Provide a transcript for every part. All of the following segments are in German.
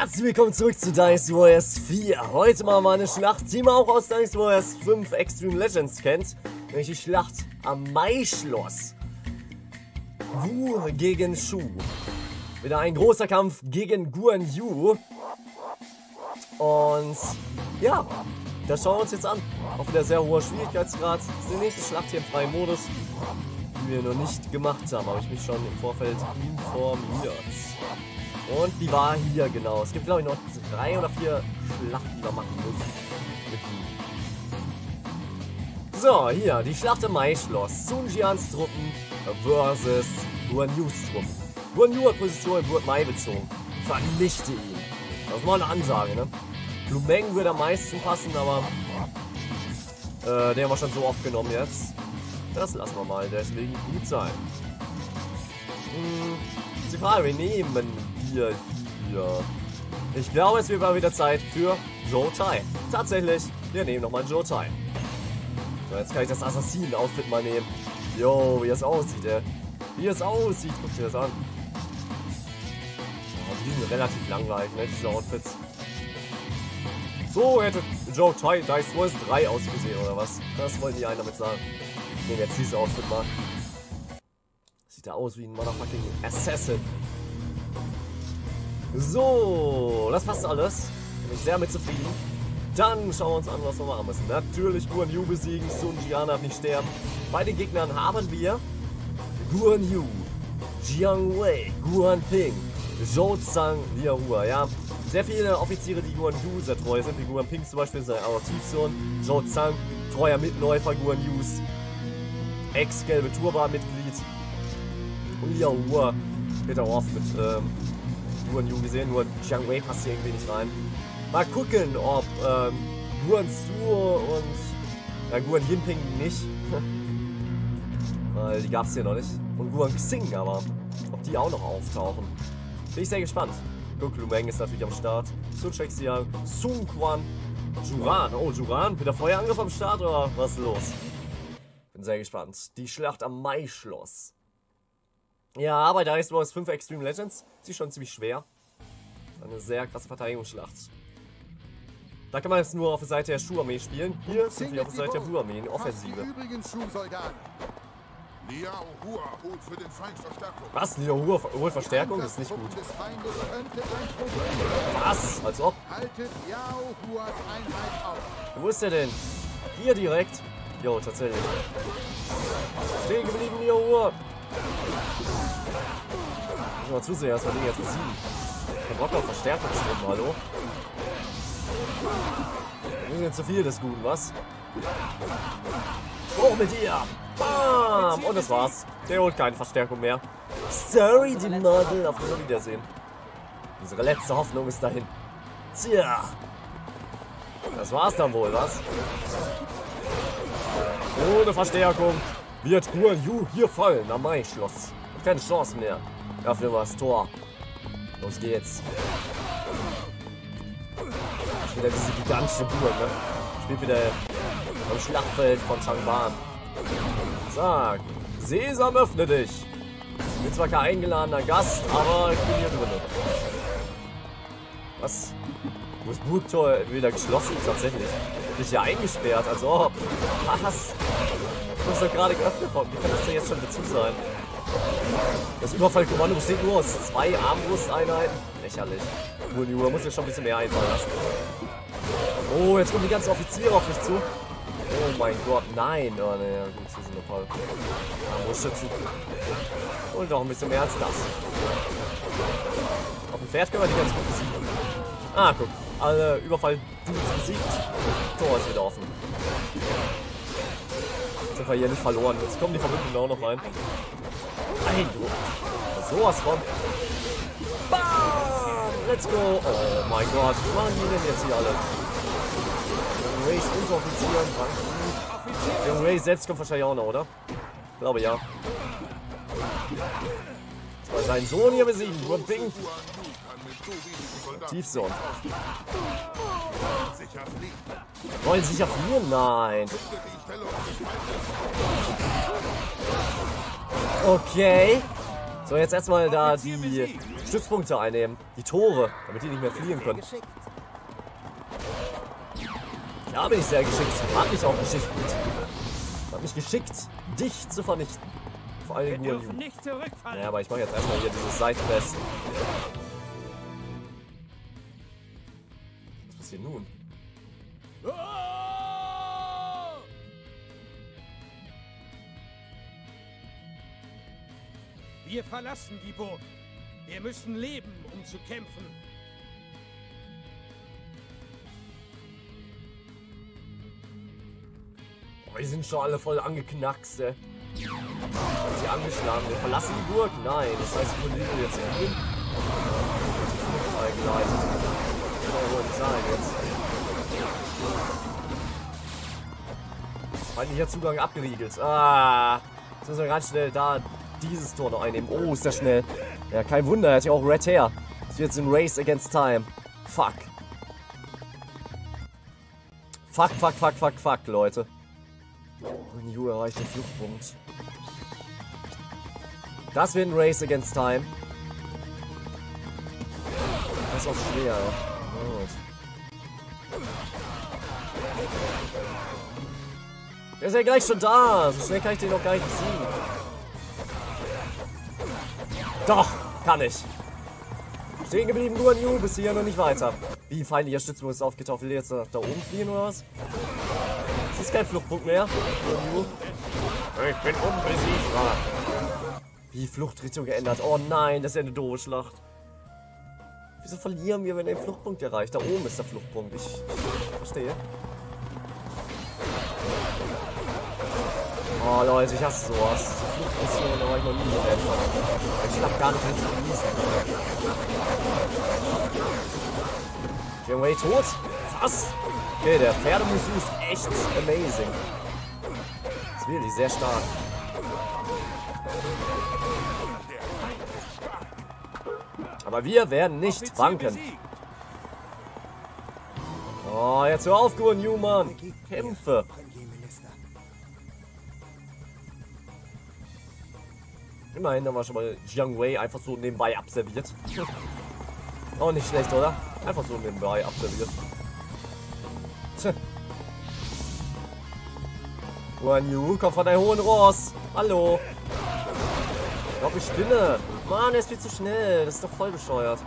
Herzlich willkommen zurück zu Dynasty Warriors 4. Heute machen wir eine Schlacht, die man auch aus Dynasty Warriors 5 Extreme Legends kennt. Nämlich die Schlacht am Maischloss. Wu gegen Shu. Wieder ein großer Kampf gegen Guan Yu. Und ja, das schauen wir uns jetzt an. Auch wieder sehr hoher Schwierigkeitsgrad. Das ist die nächste Schlacht hier im freien Modus, wir noch nicht gemacht haben. Habe ich mich schon im Vorfeld informiert. Und die war hier, genau. Es gibt, glaube ich, noch drei oder vier Schlachten, die wir machen müssen. So, hier, die Schlacht im Maischloss. Sun Jians Truppen versus Guan Yus Truppen. Guan Yu hat Position in Burg Mai bezogen. Vernichte ihn. Das ist mal eine Ansage, ne? Lumeng würde am meisten passen, aber äh, den haben wir schon so oft genommen jetzt. Das lassen wir mal, deswegen gut sein. Hm, die Frage, nehmen wir hier? Ich glaube, es wird mal wieder Zeit für Joe Tai. Tatsächlich, wir nehmen nochmal Joe Tai. So, jetzt kann ich das Assassinen-Outfit mal nehmen. Yo, wie es aussieht, ey. Wie es aussieht, guck dir das an. Oh, die sind relativ langweilig, ne, diese Outfits. So hätte Joe Tai Dice Wars 3 ausgesehen, oder was? Das wollen die einen damit sagen. Ich nehme jetzt dieses Outfit mal. Sieht da aus wie ein motherfucking Assassin. So, das passt alles. Bin ich sehr mit zufrieden. Dann schauen wir uns an, was wir machen müssen. Natürlich Guan Yu besiegen, Sun Jian darf nicht sterben. Bei den Gegnern haben wir Guan Yu, Jiang Wei, Guan Ping, Zhou Zhang, Liahua, ja. Sehr viele Offiziere, die Guan Yu sehr treu sind, wie Guan Ping zum Beispiel, sein Adoptivsohn, Zhou Zhang, treuer Mitläufer Guan Yus, Ex-gelbe Turban-Mitglied und Liahua wird auch oft mit ähm, Guan Yu gesehen, nur Jiang Wei passt hier irgendwie nicht rein. Mal gucken, ob ähm, Guan Su und ja, Guan Yinping nicht. Weil die gab es hier noch nicht. Und Guan Xing aber. Ob die auch noch auftauchen. Bin ich sehr gespannt. Guck, Lumeng ist natürlich am Start. Sun Shexiang, Sun Quan, Juran. Oh, Juran, wieder Feuerangriff am Start oder was ist los? Sehr gespannt. Die Schlacht am Mai-Schloss. Ja, bei Dice Wars 5 Extreme Legends ist sie schon ziemlich schwer. Eine sehr krasse Verteidigungsschlacht. Da kann man jetzt nur auf der Seite der Schuh-Armee spielen. Hier sind wir auf der Seite der Blue-Armee in Offensive. Was? Liao Hua holt Verstärkung? Das ist nicht gut. Was? Als ob? Wo ist der denn? Hier direkt. Jo, tatsächlich. Stehen geblieben, Liao Hua. Muss mal zusehen, dass wir den jetzt besiegen. Kein Bock auf Verstärkungstruppen, hallo? Wir sind zu viel des Guten, was? Hoch mit dir! Bam! Und das war's. Der holt keine Verstärkung mehr. Sorry, die Nadel. Auf Wiedersehen. Unsere letzte Hoffnung ist dahin. Tja. Das war's dann wohl, was? Ohne Verstärkung wird Guan Yu hier fallen am Mai-Schloss. Keine Chance mehr. Dafür war das Tor. Los geht's. Ist wieder diese gigantische Burg, ne? Spielt wieder am Schlachtfeld von Changban. Zack. Sesam, öffne dich. Ich bin zwar kein eingeladener Gast, aber ich bin hier drin. Was? Ist Burgtor wieder geschlossen? Tatsächlich. Bin ich hier eingesperrt, als ob. Was? Du hast doch gerade geöffnet worden. Wie kann das denn jetzt schon dazu sein? Das Überfallkommando besteht nur aus zwei Armbrusteinheiten. Lächerlich. Nur muss ja schon ein bisschen mehr einfallen lassen. Oh, jetzt kommen die ganzen Offiziere auf mich zu. Oh mein Gott, nein. Oh, ne, ja, gut, hier sind ein paar Armbrustschützen. Und noch ein bisschen mehr als das. Auf dem Pferd können wir die ganz gut besiegen. Ah, guck. Alle Überfall besiegt. Tor ist wieder offen sind wir hier nicht verloren. Jetzt kommen die Verbündeten auch noch rein. Nein, du. Sowas von. Bam! Let's go. Oh mein Gott. Was machen die denn jetzt hier alle? Rays Unteroffizier. Der Ray selbst kommt wahrscheinlich auch noch, oder? Ich glaube ja. Jetzt seinen Sohn hier besiegen. Ein Ding. Tiefsohn. Wollen sicher fliehen? Nein. Okay. So, jetzt erstmal da die Stützpunkte einnehmen. Die Tore, damit die nicht mehr fliehen können. Ja, bin ich sehr geschickt. Hat mich auch geschickt. Hat mich geschickt, dich zu vernichten. Vor allem nur Ju. Ja, aber ich mache jetzt erstmal hier dieses Seitenquest. Was passiert nun? Wir verlassen die Burg. Wir müssen leben, um zu kämpfen. Oh, die sind schon alle voll angeknackst, ey. Sie angeschlagen. Wir verlassen die Burg? Nein. Das heißt, wir liegen jetzt hier hin. Eingeleitet. Das sein jetzt. Feindlicher Zugang abgeriegelt. Ah. Jetzt müssen wir ganz schnell da dieses Tor noch einnehmen. Oh, ist der schnell. Ja, kein Wunder. Er hat ja auch Red Hair. Das wird jetzt ein Race against Time. Fuck. Fuck, fuck, fuck, fuck, fuck, Leute. Und Yu erreicht den Fluchtpunkt. Das wird ein Race against Time. Das ist auch schwer. Gut. Der ist ja gleich schon da. So schnell kann ich den noch gar nicht besiegen. Doch, kann ich. Stehen geblieben, Guan Yu, bis hier noch nicht weiter. Wie feindlicher Stützpunkt ist aufgetaucht. Will jetzt da oben fliehen oder was? Das ist kein Fluchtpunkt mehr. Yu. Ich bin unbesiegbar. Wie Fluchtrichtung geändert. Oh nein, das ist ja eine doofe Schlacht. Wieso verlieren wir, wenn er den Fluchtpunkt erreicht? Da oben ist der Fluchtpunkt. Ich verstehe. Oh Leute, ich hasse sowas. Fluchtmission, da war ich noch nie Fan von. Ich schlapp gar nicht richtig genießen. Janeway tot? Was? Okay, der Pferdemusu ist echt amazing. Das ist wirklich sehr stark. Aber wir werden nicht wanken. Oh, jetzt hör auf, Guan Yu, Mann. Kämpfe. Immerhin haben wir schon mal Jiang Wei einfach so nebenbei abserviert. Auch nicht schlecht, oder? Einfach so nebenbei abserviert. Tja. Guan Yu, komm von deinem hohen Ross. Hallo. Ich glaube, ich spinne. Mann, er ist viel zu schnell. Das ist doch voll bescheuert.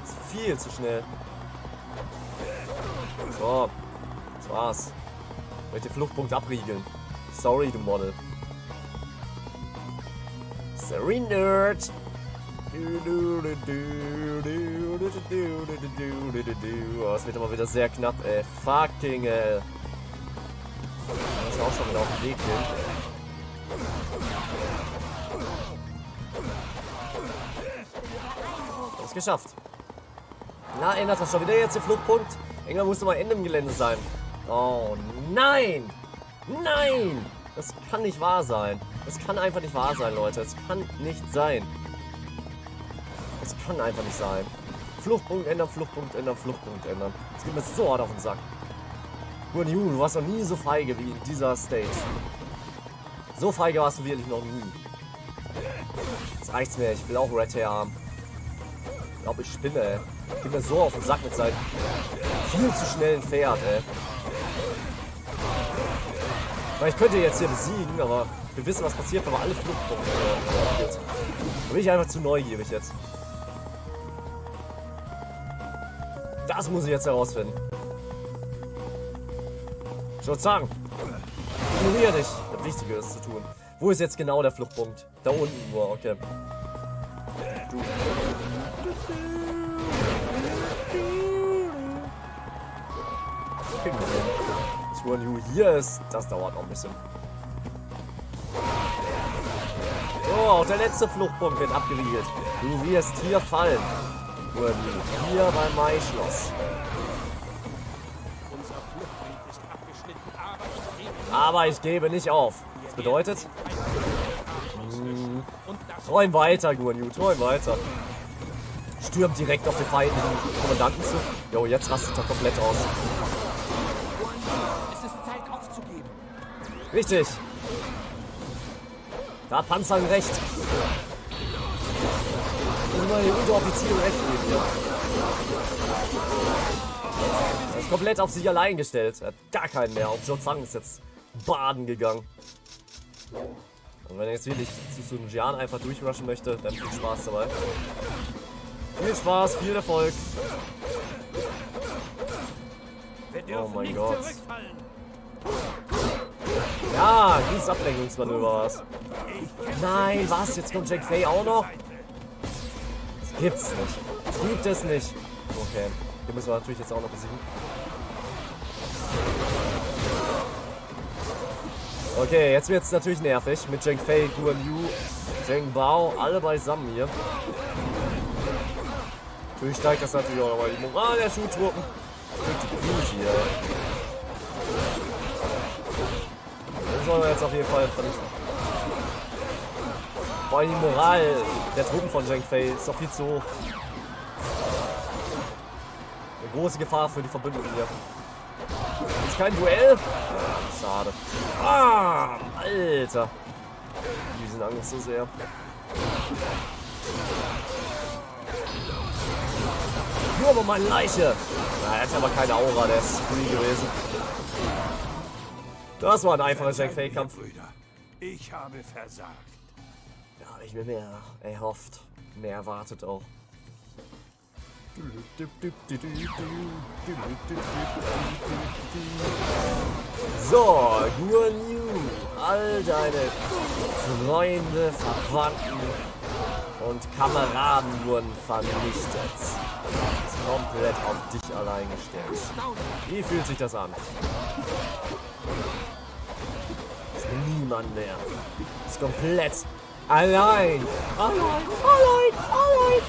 Das ist viel zu schnell. So. Das war's. Ich möchte den Fluchtpunkt abriegeln. Sorry, du Model. Sorry, Nerd. Oh, es wird aber wieder sehr knapp, ey. Fucking hell. Das ist auch schon wieder auf dem Weg hin. Das geschafft. Na, ändert das schon wieder jetzt den Fluchtpunkt? Irgendwann muss doch mal Ende im Gelände sein. Oh, nein! Nein! Das kann nicht wahr sein. Das kann einfach nicht wahr sein, Leute. Es kann nicht sein. Es kann einfach nicht sein. Fluchtpunkt ändern, Fluchtpunkt ändern, Fluchtpunkt ändern. Das geht mir so hart auf den Sack. Guan Yu, du warst noch nie so feige wie in dieser Stage. So feige warst du wirklich noch nie. Jetzt reicht's mir. Ich will auch Red Hair haben. Ich glaube, ich spinne, ey. Geht mir so auf den Sack mit seinem viel zu schnellen Pferd, ey. Ich könnte jetzt hier besiegen, aber wir wissen, was passiert, wenn man alle Fluchtpunkte äh, Da bin ich einfach zu neugierig jetzt. Das muss ich jetzt herausfinden. Ich würde sagen, ignoriere dich. Das Wichtige ist zu tun. Wo ist jetzt genau der Fluchtpunkt? Da unten nur, okay. Du. Kriegen wir hin. Hier ist, das dauert noch ein bisschen. Auch der letzte Fluchtpunkt wird abgeriegelt. Du wirst hier fallen. Yu, hier beim Maischloss. Aber ich gebe nicht auf. Das bedeutet, und das träum weiter, Guan Yu, träum weiter. Stürmt direkt auf den feindlichen Kommandanten zu. Jo, jetzt rastet er komplett aus. Richtig. Da hat Panzern recht. muss mal den Unteroffizier recht geben hier. Er ist komplett auf sich allein gestellt. Er hat gar keinen mehr. Auch Joe Zhang ist jetzt baden gegangen. Und wenn er jetzt wirklich zu Sun Jian einfach durchrushen möchte, dann viel Spaß dabei. Viel Spaß, viel Erfolg. oh mein Gott. Ja, dieses Ablenkungsmanöver was. Nein, was? Jetzt kommt Jack Fay auch noch? Das gibt's nicht. Das gibt es nicht. Okay, den müssen wir natürlich jetzt auch noch besiegen. Okay, jetzt wird es natürlich nervig mit Zheng Fei, Guan Yu, Zheng Bao, alle beisammen hier. Natürlich steigt das natürlich auch nochmal die Moral der Schuhtruppen. hier. Sollen wir jetzt auf jeden Fall vernichten. Vor allem die Moral der Truppen von Zheng Fei ist doch viel zu hoch. Eine große Gefahr für die Verbündeten hier. Ist kein Duell? Schade. Ah, Alter. Die sind Angst so sehr. Nur aber meine Leiche. Na, er hat aber keine Aura, der ist free gewesen. Das war ein einfacher Jack Fake-Kampf. Ich habe versagt. Ja, habe ich mir mehr erhofft. Mehr erwartet auch. So, Guan Yu, all deine Freunde, Verwandten und Kameraden wurden vernichtet. Komplett auf dich allein gestellt. Wie fühlt sich das an? Niemand mehr. Ist komplett allein. Allein, allein, allein.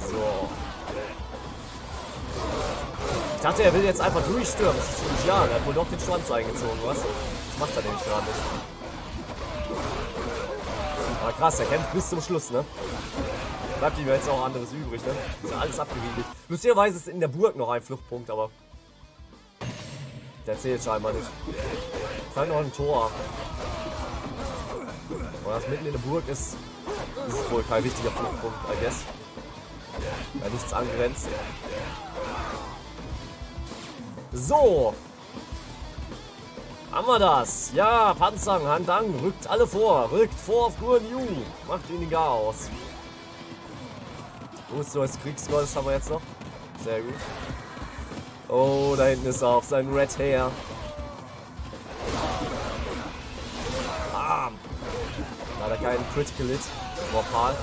So. Ich dachte, er will jetzt einfach durchstürmen. Das ist ziemlich ja. Er hat wohl doch den Schwanz eingezogen, was? Das macht er nämlich gerade nicht. Aber krass, er kämpft bis zum Schluss, ne? Bleibt ihm jetzt auch anderes übrig, ne? Ist ja alles abgeriegelt. Lustigerweise ist in der Burg noch ein Fluchtpunkt, aber... Der zählt scheinbar nicht. Vielleicht noch ein Tor. Aber das mitten in der Burg ist, ist wohl kein wichtiger Fluchtpunkt, I guess. Weil nichts angrenzt. So. Haben wir das? Ja, Panzang, Handang, rückt alle vor. Rückt vor auf Guan Yu. Macht ihn gar aus. Gut, als Kriegsgott, haben wir jetzt noch. Sehr gut. Oh, da hinten ist er auf seinem Red Hair. Bam. Leider kein Critical Hit. Vorpal.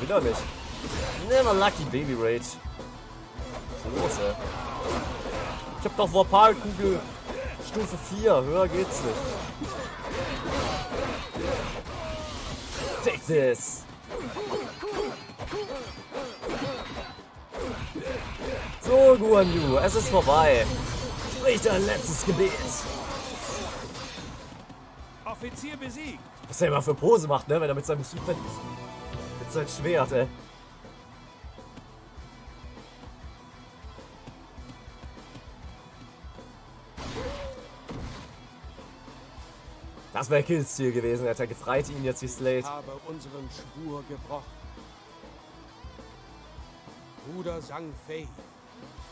Wieder nicht. Never lucky Baby Rage. Was ist los, ey? Ich hab doch Vorpalkugel Stufe 4. Höher geht's nicht. Take this. So, Guan Yu, es ist vorbei. Sprich dein letztes Gebet. Offizier besiegt. Was er immer für Pose macht, ne, wenn er mit seinem Super Mit seinem Schwert, ey. Das wäre Kills Ziel gewesen, hätte er gefreit ihn jetzt wie Slate. Ich habe unseren Schwur gebrochen. Bruder Sang Fei,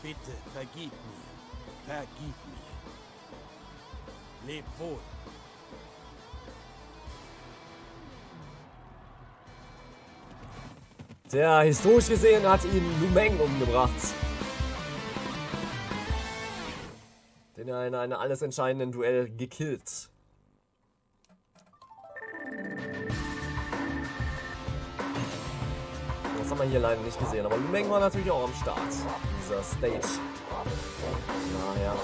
bitte vergib mir. Vergib mir. Leb wohl. Tja, historisch gesehen hat ihn Lu Meng umgebracht. Den er in einem alles entscheidenden Duell gekillt. Wir hier leider nicht gesehen, aber Lu Meng war natürlich auch am Start. Dieser Stage. Naja.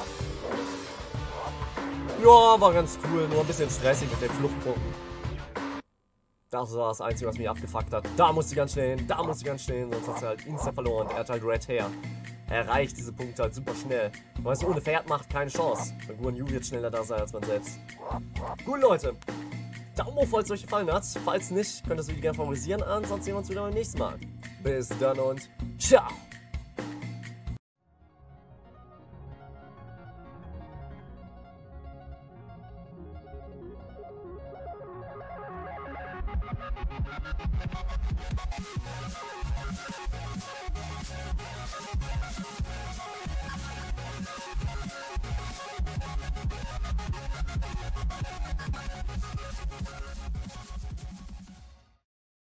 Ja, war ganz cool, nur ein bisschen stressig mit den Fluchtpunkten. Das war das Einzige, was mich abgefuckt hat. Da muss sie ganz schnell hin, da muss sie ganz schnell hin, sonst hat sie halt insta verloren. Er hat halt Red Hair. Er erreicht diese Punkte halt super schnell. Weil es ohne Pferd macht keine Chance. Weil Guan Yu wird schneller da sein als man selbst. Gut, Leute. Daumen hoch, falls es euch gefallen hat. Falls nicht, könnt ihr das Video gerne favorisieren. Ansonsten sehen wir uns wieder beim nächsten Mal. Bis dann und ciao.